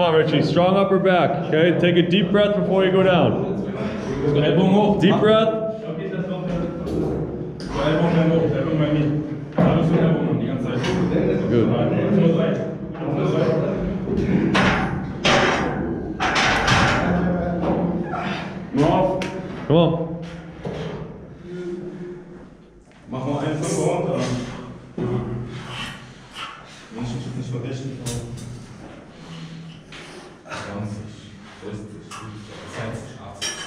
Come on, Richie. Strong upper back. Okay. Take a deep breath before you go down. So Ellbogen hoch. Deep breath. Okay, das auch. So Ellbogen werden hoch, Ellbogen bei mir. Alles mit Ellbogen die ganze Zeit. Good. Nur drei. Nur drei. Nur auf. Come on. Mach mal einen Fünfer runter. Menschen nicht vergessen. Das größtenteils 80